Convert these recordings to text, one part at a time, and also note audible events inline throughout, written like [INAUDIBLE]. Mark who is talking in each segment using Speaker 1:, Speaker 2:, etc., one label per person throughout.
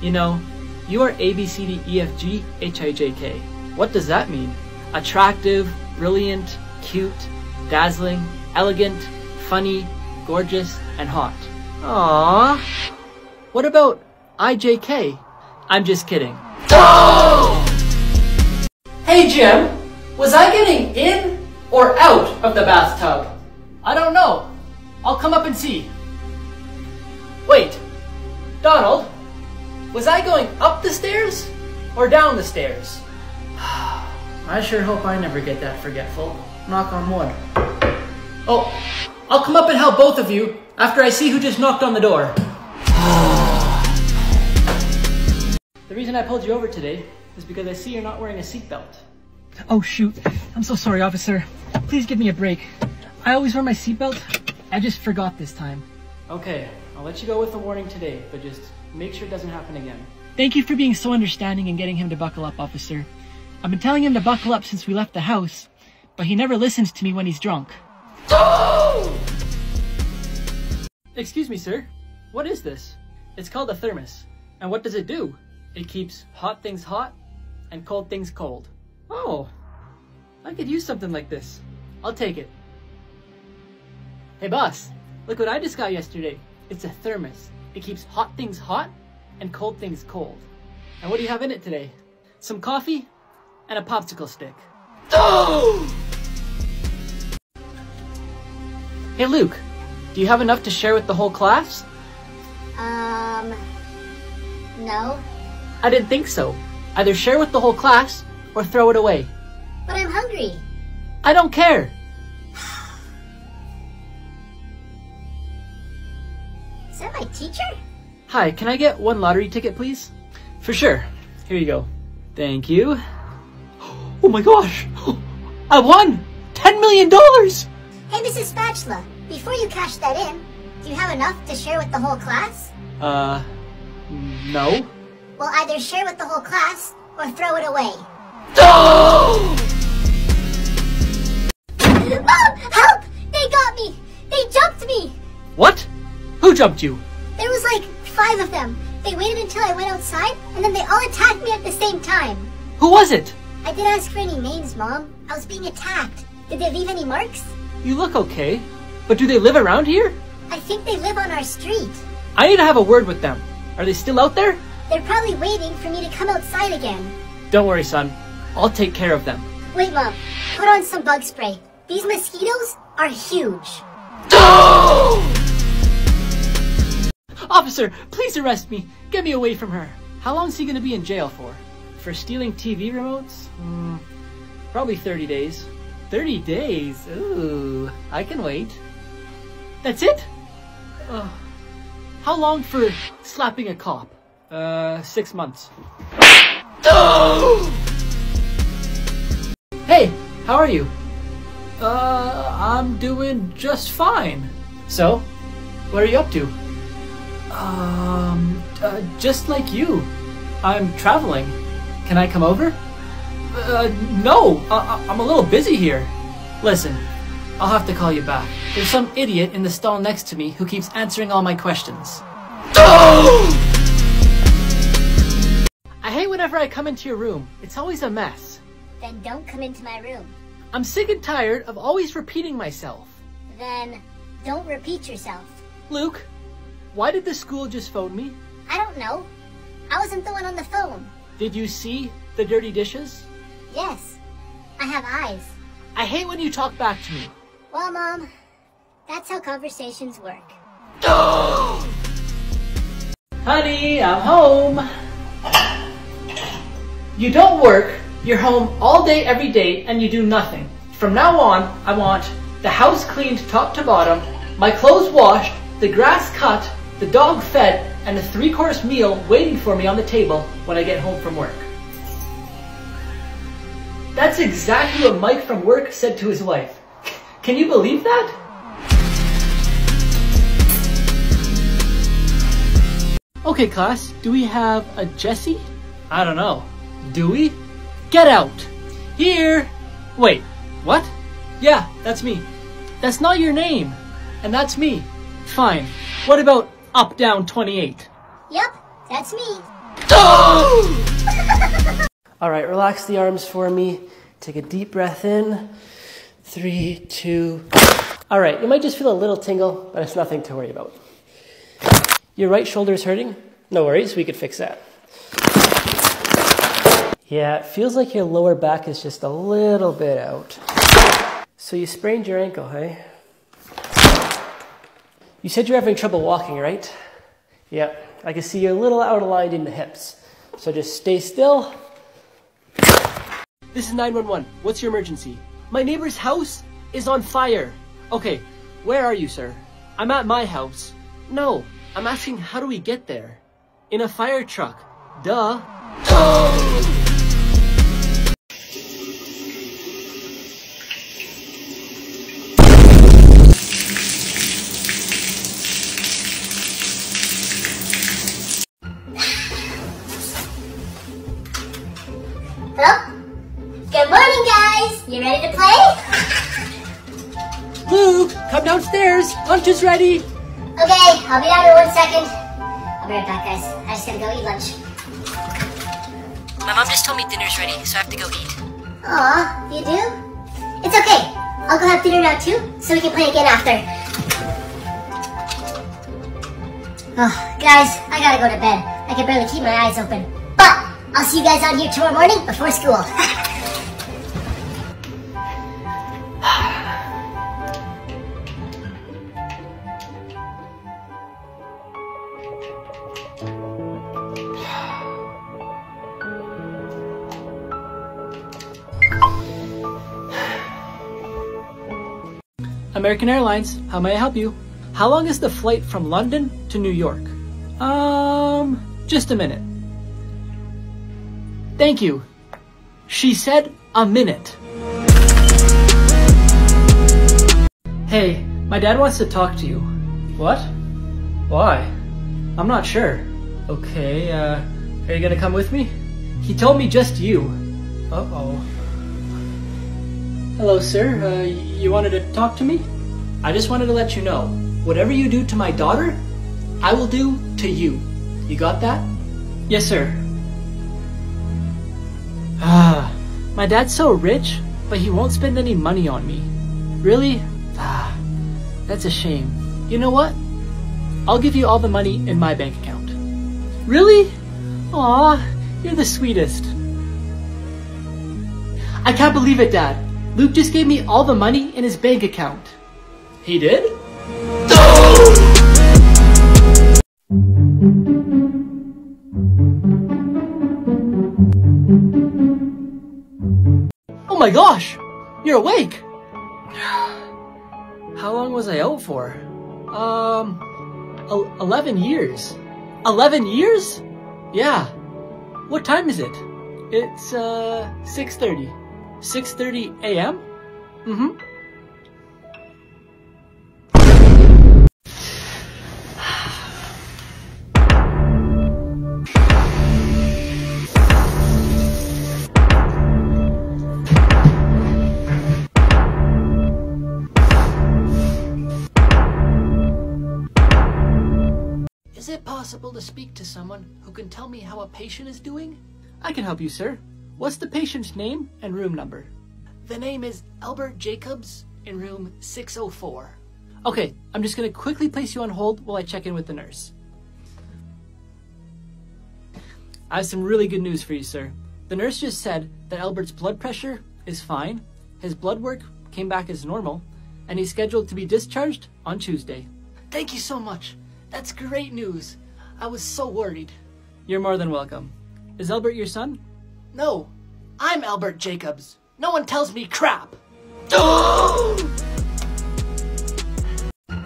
Speaker 1: You know, you are A, B, C, D, E, F, G, H, I, J, K. What does that mean? Attractive, brilliant, cute, dazzling, elegant, funny, gorgeous, and hot. Aww. What about IJK? I'm just kidding. Hey Jim, was I getting in or out of the bathtub? I don't know. I'll come up and see. Wait, Donald, was I going up the stairs or down the stairs? [SIGHS] I sure hope I never get that forgetful. Knock on wood. Oh, I'll come up and help both of you after I see who just knocked on the door. [SIGHS] the reason I pulled you over today is because I see you're not wearing a seatbelt.
Speaker 2: Oh shoot, I'm so sorry officer. Please give me a break. I always wear my seatbelt. I just forgot this time.
Speaker 1: Okay, I'll let you go with the warning today, but just make sure it doesn't happen again.
Speaker 2: Thank you for being so understanding and getting him to buckle up, officer. I've been telling him to buckle up since we left the house, but he never listens to me when he's drunk.
Speaker 1: Excuse me, sir. What is this? It's called a thermos. And what does it do? It keeps hot things hot and cold things cold. Oh, I could use something like this. I'll take it. Hey boss, look what I just got yesterday. It's a thermos. It keeps hot things hot and cold things cold. And what do you have in it today? Some coffee and a popsicle stick. Oh! Hey Luke, do you have enough to share with the whole class?
Speaker 3: Um, no,
Speaker 1: I didn't think so. Either share with the whole class or throw it away.
Speaker 3: but I'm hungry.
Speaker 1: I don't care. Hi, can I get one lottery ticket, please? For sure. Here you go. Thank you. [GASPS] Oh my gosh! [GASPS] I won! $10 million!
Speaker 3: Hey, Mrs. Spatula, before you cash that in, do you have enough to share with the whole class?
Speaker 1: Uh, no.
Speaker 3: Well, either share with the whole class or throw it away. [GASPS] Mom, help! They got me! They jumped me!
Speaker 1: What? Who jumped you?
Speaker 3: There was like five of them. They waited until I went outside, and then they all attacked me at the same time.
Speaker 1: Who was it?
Speaker 3: I didn't ask for any names, Mom. I was being attacked. Did they leave any marks?
Speaker 1: You look okay. But do they live around here?
Speaker 3: I think they live on our street.
Speaker 1: I need to have a word with them. Are they still out there?
Speaker 3: They're probably waiting for me to come outside again.
Speaker 1: Don't worry, son. I'll take care of them.
Speaker 3: Wait, Mom. Put on some bug spray. These mosquitoes are huge. [GASPS] [GASPS]
Speaker 1: Officer, please arrest me. Get me away from her. How long is he gonna be in jail for? For stealing TV remotes? Hmm, probably 30 days. 30 days? Ooh, I can wait. That's it? Ugh. how long for slapping a cop? Uh, six months. [GASPS] Hey, how are you? Uh, I'm doing just fine. So, what are you up to? Um, uh, just like you. I'm traveling. Can I come over? Uh, no, I- I'm a little busy here. Listen, I'll have to call you back. There's some idiot in the stall next to me who keeps answering all my questions. [GASPS] I hate whenever I come into your room. It's always a mess.
Speaker 3: Then don't come into my room.
Speaker 1: I'm sick and tired of always repeating myself.
Speaker 3: Then don't repeat yourself.
Speaker 1: Luke, why did the school just phone me?
Speaker 3: I don't know. I wasn't the one on the phone.
Speaker 1: Did you see the dirty dishes?
Speaker 3: Yes, I have eyes.
Speaker 1: I hate when you talk back to me.
Speaker 3: Well, Mom, that's how conversations work. [GASPS]
Speaker 1: Honey, I'm home. You don't work, you're home all day every day, and you do nothing. From now on, I want the house cleaned top to bottom, my clothes washed, the grass cut, the dog fed, and a three course meal waiting for me on the table when I get home from work. That's exactly what Mike from work said to his wife. Can you believe that? Okay, class, do we have a Jesse? I don't know. Do we? Get out! Here! Wait, what? Yeah, that's me. That's not your name. And that's me. Fine. What about Up Down 28?
Speaker 3: Yep, that's me. [LAUGHS]
Speaker 1: All right, relax the arms for me. Take a deep breath in. Three, two. All right, you might just feel a little tingle, but it's nothing to worry about. Your right shoulder is hurting? No worries, we could fix that. Yeah, it feels like your lower back is just a little bit out. So you sprained your ankle, hey? You said you're having trouble walking, right? Yeah, I can see you're a little out of line in the hips. So just stay still. This is 911. What's your emergency? My neighbor's house is on fire. Okay, where are you, sir? I'm at my house. No, I'm asking how do we get there? In a fire truck. Duh.
Speaker 3: Hello?
Speaker 1: Downstairs. Lunch is ready.
Speaker 3: Okay, I'll be down in one second. I'll be right back, guys. I just gotta go eat lunch.
Speaker 4: My mom just told me dinner's ready, so I have to go eat.
Speaker 3: Aw, you do? It's okay. I'll go have dinner now too, so we can play again after. Oh, guys, I gotta go to bed. I can barely keep my eyes open. But I'll see you guys out here tomorrow morning before school. [LAUGHS]
Speaker 1: American Airlines, how may I help you? How long is the flight from London to New York? Um, just a minute. Thank you. She said a minute. Hey, my dad wants to talk to you. What? Why? I'm not sure. Okay, uh, are you gonna come with me? He told me just you. Uh-oh. Hello, sir. Uh, you wanted to talk to me? I just wanted to let you know, whatever you do to my daughter, I will do to you. You got that? Yes, sir. Ah, my dad's so rich, but he won't spend any money on me. Really? Ah, that's a shame. You know what? I'll give you all the money in my bank account. Really? Aw, you're the sweetest. I can't believe it, Dad. Luke just gave me all the money in his bank account. He did? Oh my gosh! You're awake! [SIGHS] How long was I out for? Um, 11 years. 11 years? Yeah. What time is it? It's, uh, 6.30. 6.30 a.m.? Mm-hmm. Is it possible to speak to someone who can tell me how a patient is doing? I can help you, sir. What's the patient's name and room number? The name is Albert Jacobs in room 604. Okay, I'm just gonna quickly place you on hold while I check in with the nurse. I have some really good news for you, sir. The nurse just said that Albert's blood pressure is fine, his blood work came back as normal, and he's scheduled to be discharged on Tuesday. Thank you so much. That's great news. I was so worried. You're more than welcome. Is Albert your son? No, I'm Albert Jacobs. No one tells me crap.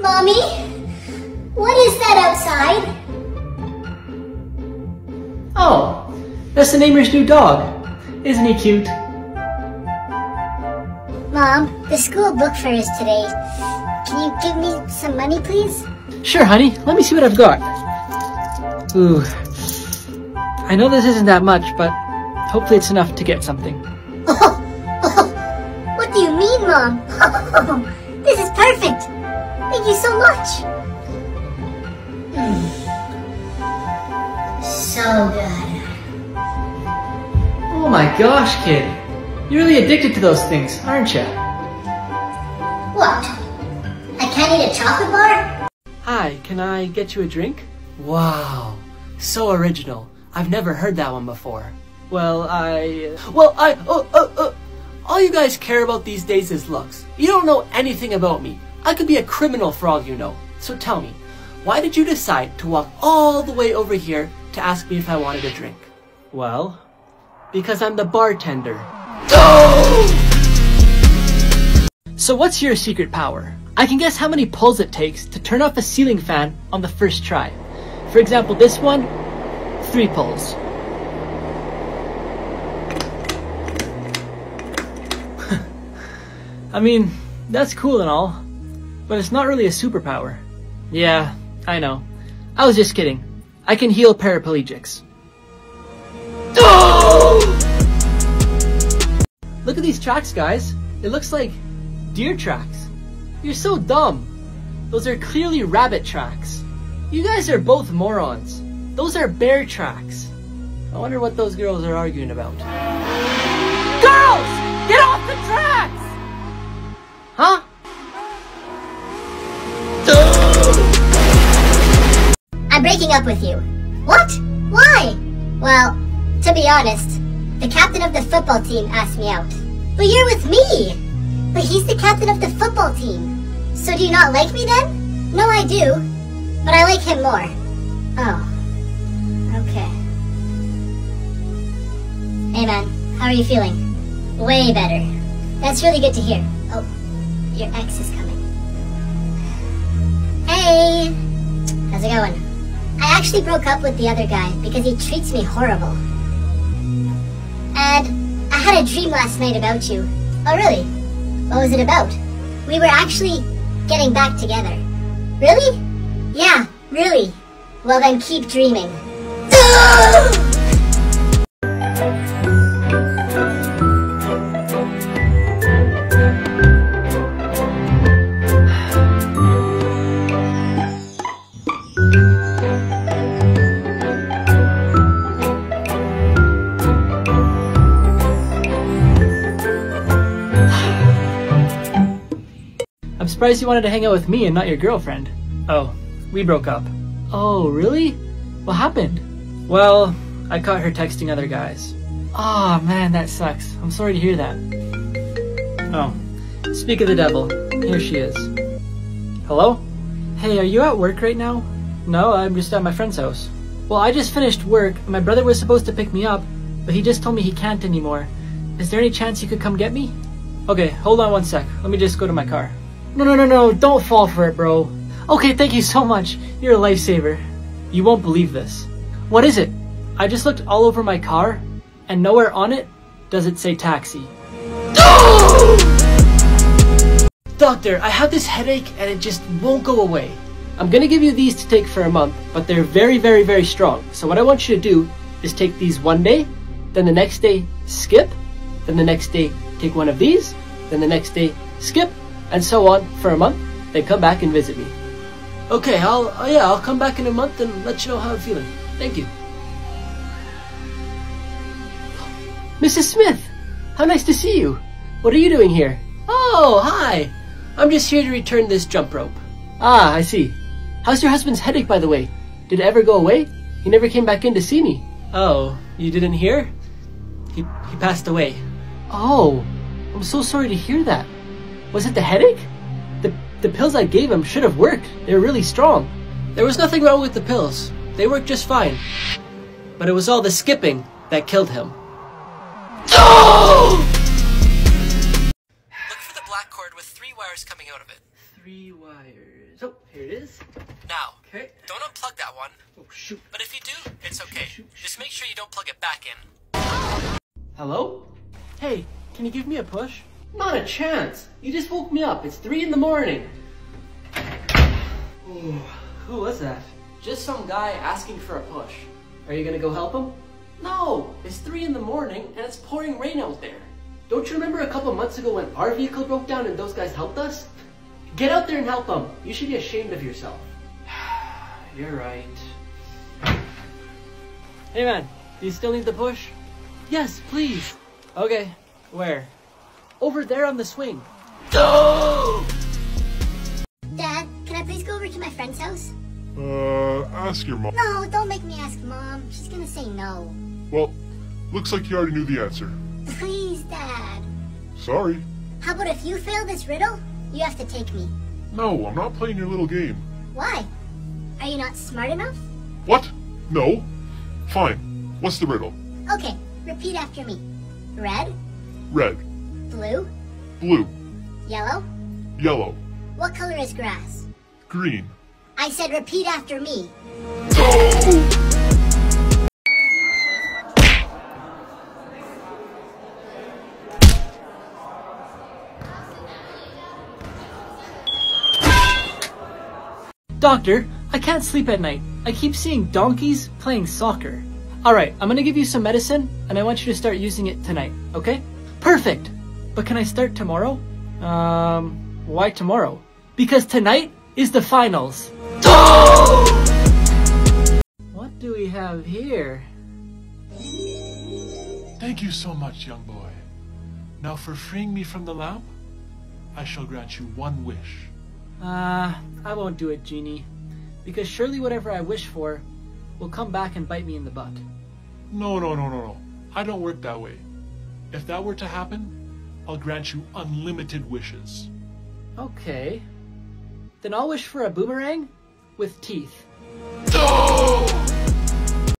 Speaker 3: Mommy? What is that outside?
Speaker 1: Oh, that's the neighbor's new dog. Isn't he cute?
Speaker 3: Mom, the school book fair is today. Can you give me some money, please?
Speaker 1: Sure, honey. Let me see what I've got. Ooh. I know this isn't that much, but hopefully it's enough to get something. [LAUGHS]
Speaker 3: What do you mean, Mom? [LAUGHS] this is perfect. Thank you so much. Mm. So good.
Speaker 1: Oh my gosh, kid. You're really addicted to those things, aren't you?
Speaker 3: What? I can't eat a chocolate bar?
Speaker 1: Hi, can I get you a drink? Wow, so original. I've never heard that one before. Well, I... Well, I... Oh, oh, oh. All you guys care about these days is looks. You don't know anything about me. I could be a criminal for all you know. So tell me, why did you decide to walk all the way over here to ask me if I wanted a drink? Well, because I'm the bartender. So what's your secret power? I can guess how many pulls it takes to turn off a ceiling fan on the first try. For example, this one, three pulls. I mean, that's cool and all, but it's not really a superpower. Yeah, I know. I was just kidding. I can heal paraplegics. Oh! [GASPS] Look at these tracks, guys. It looks like deer tracks. You're so dumb. Those are clearly rabbit tracks. You guys are both morons. Those are bear tracks. I wonder what those girls are arguing about.
Speaker 3: Breaking up with you. What? Why? Well, to be honest, the captain of the football team asked me out. But you're with me! But he's the captain of the football team. So do you not like me then? No, I do. But I like him more. Oh. Okay. Hey man, how are you feeling? Way better. That's really good to hear. Oh, your ex is coming. Hey! How's it going? I actually broke up with the other guy because he treats me horrible. And I had a dream last night about you. Oh, really? What was it about? We were actually getting back together. Really? Yeah, really. Well, then keep dreaming. [LAUGHS]
Speaker 1: surprised you wanted to hang out with me and not your girlfriend. Oh, we broke up. Oh, really? What happened? Well, I caught her texting other guys. Ah, oh, man, that sucks. I'm sorry to hear that. Oh, speak of the devil. Here she is. Hello? Hey, are you at work right now? No, I'm just at my friend's house. Well, I just finished work, and my brother was supposed to pick me up, but he just told me he can't anymore. Is there any chance you could come get me? Okay, hold on one sec. Let me just go to my car. No, no, no, no, don't fall for it, bro. Okay, thank you so much. You're a lifesaver. You won't believe this. What is it? I just looked all over my car, and nowhere on it does it say taxi. [GASPS] Doctor, I have this headache and it just won't go away. I'm gonna give you these to take for a month, but they're very, very, very strong. So what I want you to do is take these one day, then the next day skip, then the next day take one of these, then the next day skip, and so on for a month, then come back and visit me. Okay, I'll, uh, yeah, I'll come back in a month and let you know how I'm feeling. Thank you. Mrs. Smith, how nice to see you. What are you doing here? Oh, hi. I'm just here to return this jump rope. Ah, I see. How's your husband's headache, by the way? Did it ever go away? He never came back in to see me. Oh, you didn't hear? He, he passed away. Oh, I'm so sorry to hear that. Was it the headache? The, the pills I gave him should have worked. They were really strong. There was nothing wrong with the pills. They worked just fine. But it was all the skipping that killed him. Look for the black cord with three wires coming out of it. Three wires. Oh, here it is. Now, okay. don't unplug that one. Oh, shoot. But if you do, it's okay. Shoot, shoot, Just make sure you don't plug it back in. Hello? Hey, can you give me a push? Not a chance. You just woke me up. It's three in the morning. Ooh, who was that? Just some guy asking for a push. Are you gonna go help him? No, it's three in the morning and it's pouring rain out there. Don't you remember a couple months ago when our vehicle broke down and those guys helped us? Get out there and help them. You should be ashamed of yourself. [SIGHS] You're right. Hey man, do you still need the push? Yes, please. Okay, where? Over there on the swing.
Speaker 3: Dad, can I please go over to my friend's house?
Speaker 5: Uh, ask your mom.
Speaker 3: No, don't make me ask Mom. She's gonna say no.
Speaker 5: Well, looks like you already knew the answer.
Speaker 3: Please, Dad.
Speaker 5: Sorry.
Speaker 3: How about if you fail this riddle, you have to take me?
Speaker 5: No, I'm not playing your little game.
Speaker 3: Why? Are you not smart enough?
Speaker 5: What? No? Fine. What's the riddle?
Speaker 3: Okay, repeat after me. Red,
Speaker 5: Red,
Speaker 3: blue,
Speaker 5: blue,
Speaker 3: yellow.
Speaker 5: yellow,
Speaker 3: What color is grass?
Speaker 5: green.
Speaker 3: I said repeat after me.
Speaker 1: Doctor, I can't sleep at night. I keep seeing donkeys playing soccer. Alright, I'm gonna give you some medicine, and I want you to start using it tonight, okay? Perfect! But can I start tomorrow? Um, why tomorrow? Because tonight is the finals. What do we have here?
Speaker 6: Thank you so much, young boy. Now, for freeing me from the lamp, I shall grant you one wish.
Speaker 1: Uh, I won't do it, Genie. Because surely whatever I wish for will come back and bite me in the butt.
Speaker 6: No, no, no, no, no. I don't work that way. If that were to happen, I'll grant you unlimited wishes.
Speaker 1: Okay. Then I'll wish for a boomerang with teeth.
Speaker 6: Oh!